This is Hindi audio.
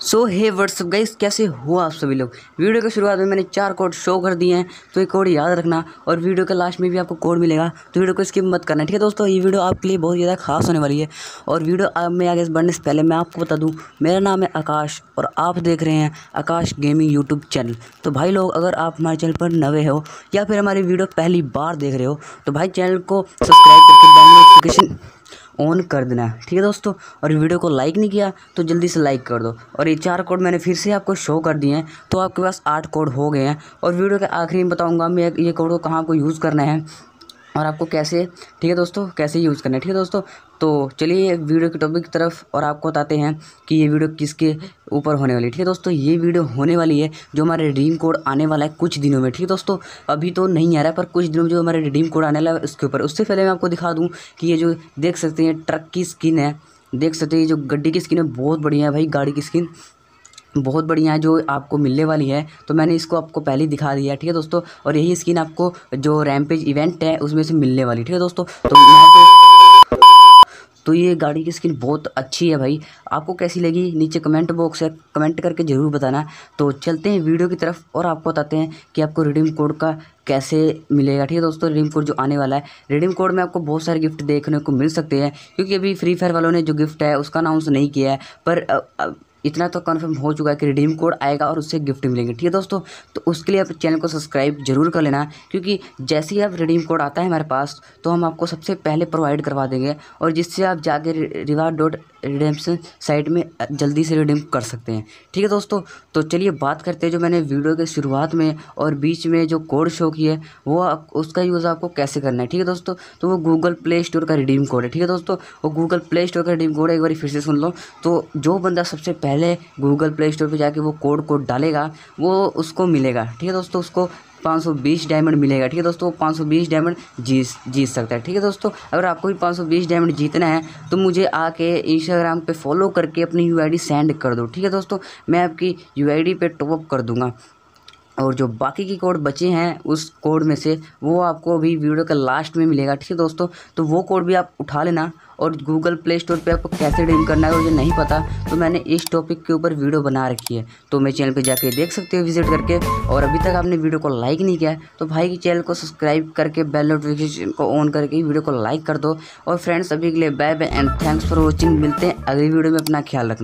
सो हे व्हाट्सअप गाइस, कैसे हो आप सभी लोग? वीडियो की शुरुआत में मैंने चार कोड शो कर दिए हैं तो ये कोड याद रखना और वीडियो के लास्ट में भी आपको कोड मिलेगा तो वीडियो को स्किप मत करना, ठीक है दोस्तों? ये वीडियो आपके लिए बहुत ज़्यादा खास होने वाली है और वीडियो में आगे बढ़ने से पहले मैं आपको बता दूँ, मेरा नाम है आकाश और आप देख रहे हैं आकाश गेमिंग यूट्यूब चैनल तो भाई लोग, अगर आप हमारे चैनल पर नवे हो या फिर हमारी वीडियो पहली बार देख रहे हो तो भाई चैनल को सब्सक्राइब करके बेल नोटिफिकेशन ऑन कर देना है। ठीक है दोस्तों? और वीडियो को लाइक नहीं किया तो जल्दी से लाइक कर दो। और ये चार कोड मैंने फिर से आपको शो कर दिए हैं तो आपके पास आठ कोड हो गए हैं। और वीडियो के आखिरी में बताऊँगा मैं ये कोड को कहाँ को यूज़ करना है। और आपको कैसे, ठीक है दोस्तों, कैसे यूज़ करना है, ठीक है दोस्तों? तो चलिए वीडियो के टॉपिक की तरफ़ और आपको बताते हैं कि ये वीडियो किसके ऊपर होने वाली है, ठीक है दोस्तों? ये वीडियो होने वाली है जो हमारे रिडीम कोड आने वाला है कुछ दिनों में, ठीक है दोस्तों? अभी तो नहीं आ रहा है, पर कुछ दिनों में जो हमारे रिडीम कोड आने वाला है उसके ऊपर। उससे पहले मैं आपको दिखा दूँ कि ये जो देख सकते हैं ट्रक की स्किन है, देख सकते हैं, ये जो गड्डी की स्किन है, बहुत बढ़िया है भाई, गाड़ी की स्किन बहुत बढ़िया है जो आपको मिलने वाली है तो मैंने इसको आपको पहले ही दिखा दिया ठीक है दोस्तों? और यही स्किन आपको जो रैमपेज इवेंट है, उसमें से मिलने वाली, ठीक है दोस्तों? तो मैं तो तो ये गाड़ी की स्किन बहुत अच्छी है भाई। आपको कैसी लगी? नीचे कमेंट बॉक्स है कमेंट करके ज़रूर बताना। तो चलते हैं वीडियो की तरफ़ और आपको बताते हैं कि आपको रिडीम कोड का कैसे मिलेगा, ठीक है दोस्तों? रिडीम कोड जो आने वाला है। रिडीम कोड में आपको बहुत सारे गिफ्ट देखने को मिल सकते हैं, क्योंकि अभी फ्री फायर वालों ने जो गिफ्ट है, उसका अनाउंस नहीं किया है। पर इतना तो कन्फर्म हो चुका है कि रिडीम कोड आएगा और उससे गिफ्ट मिलेंगे, ठीक है दोस्तों? तो उसके लिए आप चैनल को सब्सक्राइब ज़रूर कर लेना, क्योंकि जैसे ही आप रिडीम कोड आता है हमारे पास तो हम आपको सबसे पहले प्रोवाइड करवा देंगे और जिससे आप जाके रिवार्ड डॉट रिडेम्पसन साइट में जल्दी से रिडीम कर सकते हैं। ठीक है दोस्तों? तो चलिए बात करते हैं जो मैंने वीडियो के शुरुआत में और बीच में जो कोड शो किया है, वो उसका यूज़ आपको कैसे करना है? ठीक है दोस्तों? तो वो गूगल प्ले स्टोर का रिडीम कोड है। ठीक है दोस्तों? वो गूगल प्ले स्टोर का रिडीम कोड है, एक बार फिर से सुन लो। तो जो बंदा सबसे पहले गूगल प्ले स्टोर पर जाके वो कोड कोड डालेगा, वो उसको मिलेगा। ठीक है दोस्तों? उसको 520 डायमंड मिलेगा, ठीक है दोस्तों? 520 डायमंड जीत जीत सकता है, ठीक है दोस्तों? अगर आपको भी 520 डायमंड जीतना है तो मुझे आके इंस्टाग्राम पे फॉलो करके अपनी यू सेंड कर दो, ठीक है दोस्तों? मैं आपकी यू पे टॉपअप कर दूँगा। और जो बाकी की कोड बचे हैं, उस कोड में से वो आपको अभी वीडियो का लास्ट में मिलेगा, ठीक है दोस्तों? तो वो कोड भी आप उठा लेना और गूगल प्ले स्टोर पे आपको कैसे रिडीम करना है, मुझे नहीं पता। तो मैंने इस टॉपिक के ऊपर वीडियो बना रखी है। तो मेरे चैनल पे जाके देख सकते हो विज़िट करके। और अभी तक आपने वीडियो को लाइक नहीं किया तो भाई की चैनल को सब्सक्राइब करके बेल नोटिफिकेशन को ऑन करके वीडियो को लाइक कर दो। और फ्रेंड्स अभी के लिए bye bye and thanks for watching मिलते हैं अगली वीडियो में, अपना ख्याल रखना।